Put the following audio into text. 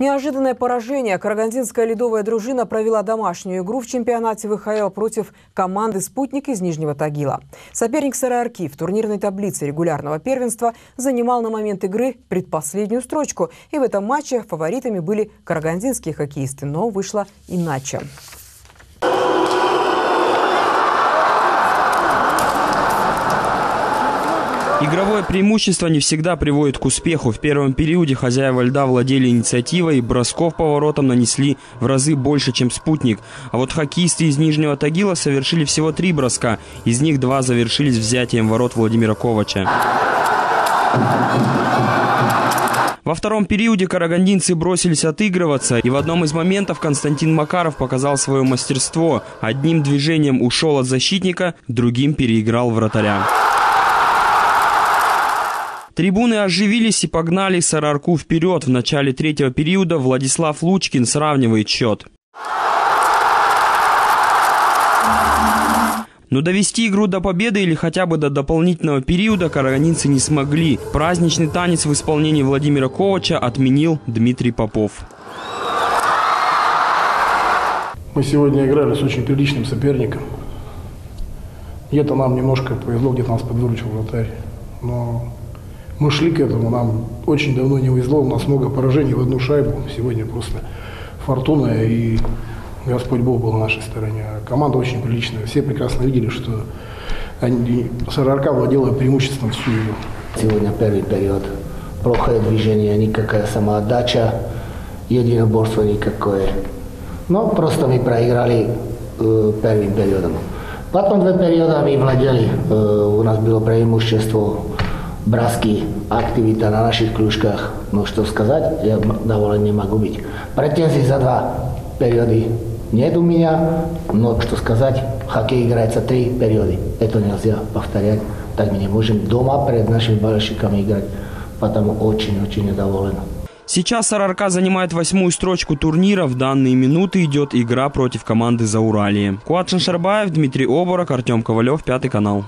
Неожиданное поражение. Карагандинская ледовая дружина провела домашнюю игру в чемпионате ВХЛ против команды «Спутник» из Нижнего Тагила. Соперник СРРК в турнирной таблице регулярного первенства занимал на момент игры предпоследнюю строчку. И в этом матче фаворитами были карагандинские хоккеисты. Но вышло иначе. Игровое преимущество не всегда приводит к успеху. В первом периоде хозяева льда владели инициативой и бросков по воротам нанесли в разы больше, чем спутник. А вот хоккеисты из Нижнего Тагила совершили всего три броска. Из них два завершились взятием ворот Владимира Ковача. Во втором периоде карагандинцы бросились отыгрываться, и в одном из моментов Константин Макаров показал свое мастерство. Одним движением ушел от защитника, другим переиграл вратаря. Трибуны оживились и погнали Сарарку вперед. В начале третьего периода Владислав Лучкин сравнивает счет. Но довести игру до победы или хотя бы до дополнительного периода караганинцы не смогли. Праздничный танец в исполнении Владимира Ковача отменил Дмитрий Попов. Мы сегодня играли с очень приличным соперником. Где-то нам немножко повезло, где-то нас подвыручил вратарь. Но мы шли к этому, нам очень давно не повезло, у нас много поражений в одну шайбу. Сегодня просто фортуна и Господь Бог был на нашей стороне. Команда очень приличная. Все прекрасно видели, что СРРК владела преимуществом всю игру. Сегодня первый период. Плохое движение, никакая самоотдача, единоборство никакое. Но просто мы проиграли э, первым периодом. Потом два периода мы владели, э, у нас было преимущество брасky, aktivita na našich kľúčkach. No čo сказать, я доволен не могу быть. Претензий за два периоды нет у меня, но что сказать, хоккей играется три периода. Это нельзя повторять. Так мы не можем дома перед нашими болельщиками играть. Потому очень-очень недоволен. Сейчас РРК занимает восьмую строчку турнира. В данные минуты идет игра против команды Зауралии. Куачин Шарбаев, Дмитрий Оборок, Артем Ковалев, Пятый канал.